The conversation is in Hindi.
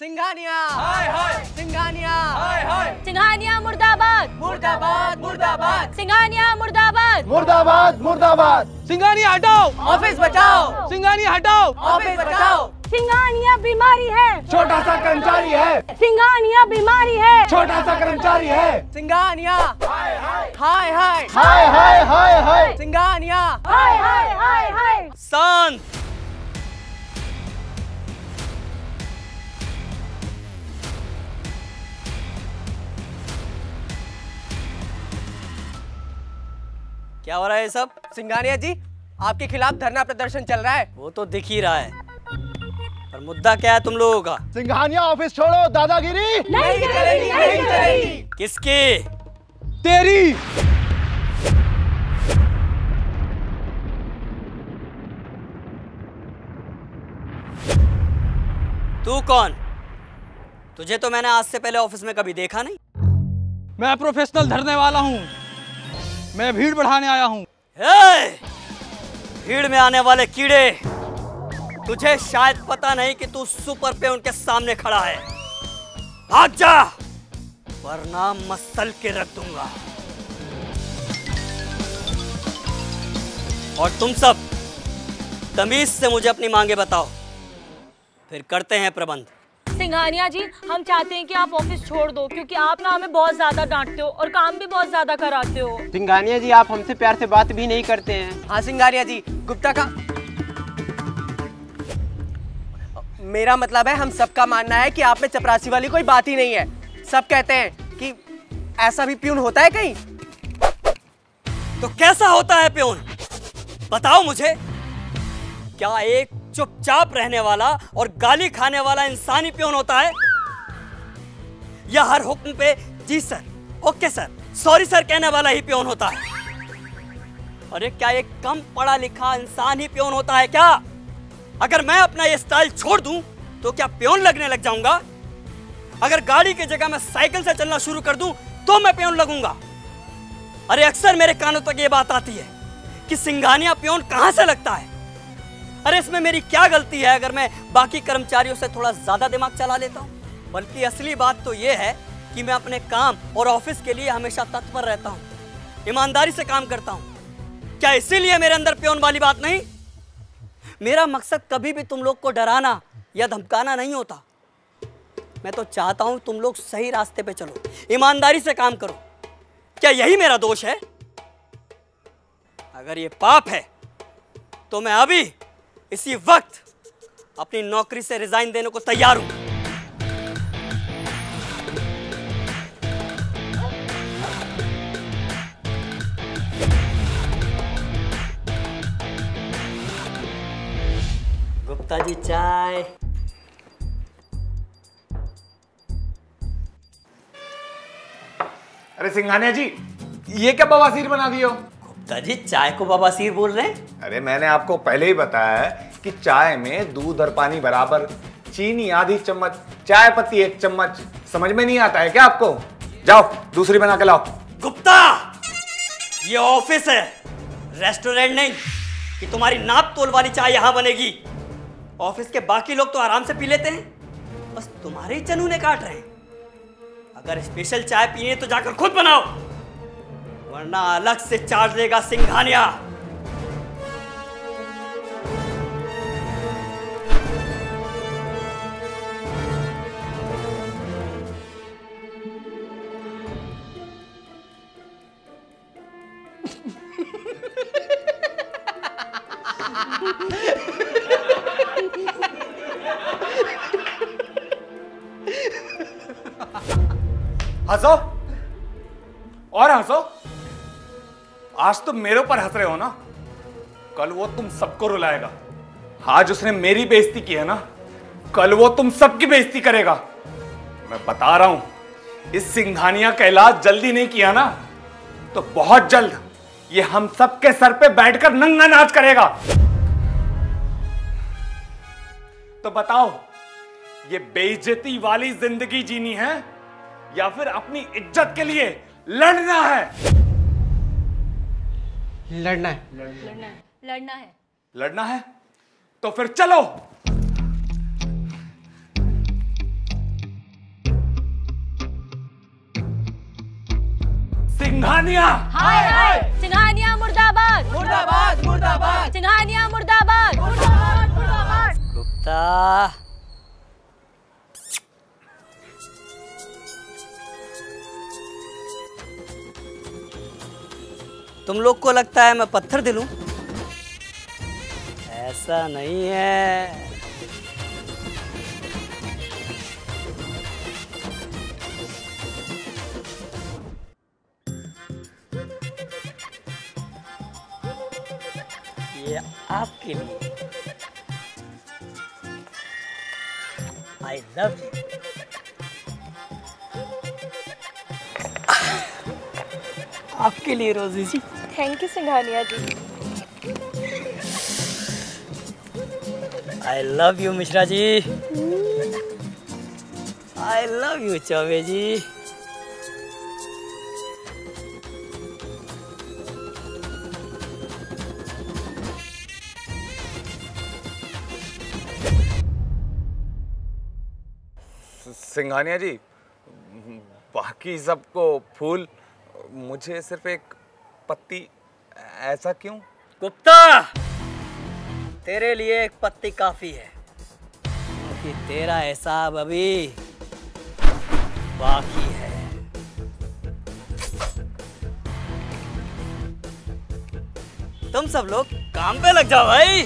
सिंघानिया। हाय हाय। सिंघानिया। हाय हाय। सिंघानिया मुर्दाबाद। मुर्दाबाद मुर्दाबाद। सिंघानिया मुर्दाबाद। मुर्दाबाद मुर्दाबाद। सिंघानिया हटाओ। ऑफ़िस बचाओ। सिंघानिया हटाओ। ऑफ़िस बचाओ। सिंघानिया बीमारी है। छोटा सा कर्मचारी है। सिंघानिया बीमारी है। छोटा सा कर्मचारी है। सिंघानिया। हाय हाय। हाय हाय। हाय हाय सिंघानिया। हाय हाय हाय हाय। शांत क्या हो रहा है सब? सिंघानिया जी आपके खिलाफ धरना प्रदर्शन चल रहा है। वो तो दिख ही रहा है पर मुद्दा क्या है तुम लोगों का? सिंघानिया ऑफ़िस छोड़ो दादागिरी। नहीं चलेगी नहीं चलेगी किसकी? तेरी। तू कौन? तुझे तो मैंने आज से पहले ऑफ़िस में कभी देखा नहीं। मैं प्रोफेशनल धरने वाला हूँ। मैं भीड़ बढ़ाने आया हूँ। भीड़ में आने वाले कीड़े, तुझे शायद पता नहीं कि तू सुपर पे उनके सामने खड़ा है। भाग जा, वरना मसल के रख दूँगा। और तुम सब, तमीज से मुझे अपनी मांगे बताओ। फिर करते हैं प्रबंध। सिंघानिया जी हम चाहते हैं कि आप ऑफ़िस छोड़ दो क्योंकि आप ना हमें बहुत ज़्यादा डांटते हो और काम भी बहुत ज़्यादा कराते हो। सिंघानिया जी आप हमसे प्यार से बात भी नहीं करते हैं। हाँ सिंघानिया जी गुप्ता का मेरा मतलब है हम सबका मानना है कि आप में चपरासी वाली कोई बात ही नहीं है। सब कहते हैं कि ऐसा भी प्यून होता है कहीं? तो कैसा होता है प्यून? बताओ मुझे। क्या एक चुपचाप रहने वाला और गाली खाने वाला इंसानी प्योन होता है। या हर हुक्म पे जी sir, okay sir, sorry sir कहने वाला ही प्योन होता है। अरे क्या एक कम पढ़ा लिखा इंसान ही प्योन होता है क्या? अगर मैं अपना ये स्टाइल छोड़ दूँ तो क्या प्योन लगने लग जाऊँगा? अगर गाड़ी की जगह मैं साइकिल से चलना शुरू कर दूँ तो मैं प्योन लगूँगा। अरे अक्सर मेरे कानों तक ये बात आती है कि सिंघानिया प्योन कहाँ से लगता है? अरे इसमें मेरी क्या गलती है अगर मैं बाकी कर्मचारियों से थोड़ा ज़्यादा दिमाग चला लेता? हूँ बल्कि असली बात तो यह है कि मैं अपने काम और ऑफ़िस के लिए हमेशा तत्पर रहता हूँ, ईमानदारी से काम करता हूँ। क्या इसीलिए मेरे अंदर प्योन वाली बात नहीं? मेरा मकसद कभी भी तुम लोग को डराना या धमकाना नहीं होता। मैं तो चाहता हूँ तुम लोग सही रास्ते पे चलो, ईमानदारी से काम करो। क्या यही मेरा दोष है? अगर ये पाप है तो मैं अभी इसी वक्त अपनी नौकरी से रिजाइन देने को तैयार हूँ। गुप्ता जी चाय। अरे सिंघानिया जी ये क्या बवासीर बना दियो गुप्ता जी चाय को बवासीर बोल रहे हैं? अरे मैंने आपको पहले ही बताया है कि चाय में दूध और पानी बराबर चीनी आधी चम्मच चाय पत्ती एक चम्मच। समझ में नहीं आता है क्या आपको? जाओ दूसरी बना के लाओ। गुप्ता! ये ऑफ़िस है रेस्टोरेंट नहीं कि तुम्हारी नाप तोल वाली चाय यहाँ बनेगी। ऑफ़िस के बाकी लोग तो आराम से पी लेते हैं। बस तुम्हारे ही चनूने काट रहे हैं। अगर स्पेशल चाय पीनी है तो जाकर खुद बनाओ। वरना अलग से चार्ज लेगा सिंघानिया। हंसो। और हंसो। आज तुम मेरे ऊपर हंस रहे हो ना? कल वो तुम सबको रुलाएगा। आज उसने मेरी बेइज्जती की है ना? कल वो तुम सबकी बेइज्जती करेगा। मैं बता रहा हूँ, इस सिंघानिया का इलाज जल्दी नहीं किया ना? तो बहुत जल्द ये हम सबके सर पे बैठकर नंगा नाच करेगा। तो बताओ, ये बेइज्जती वाली ज़िंदगी जीनी है या फिर अपनी इज़्ज़त के लिए लड़ना है। लड़ना है। लड़ना है? तो फिर चलो। सिंघानिया। हाय हाय। सिंघानिया मुर्दाबाद। मुर्दाबाद मुर्दाबाद। सिंघानिया मुर्दाबाद। मुर्दाबाद मुर्दाबाद। गुप्ता। तुम लोग को लगता है मैं पत्थर दिलूं? ऐसा नहीं है। ये आपके लिए। आई लव यू आपके लिए Rosy ji. Thank you Singhania ji. I love you Mishra ji. I love you Choubey ji Singhania ji बाकी सबको फूल मुझे सिर्फ़ एक पत्ती, ऐसा क्यों? गुप्ता! तेरे लिए एक पत्ती काफ़ी है, क्योंकि तेरा हिसाब अभी बाकी है। तुम सब लोग काम पे लग जाओ भाई।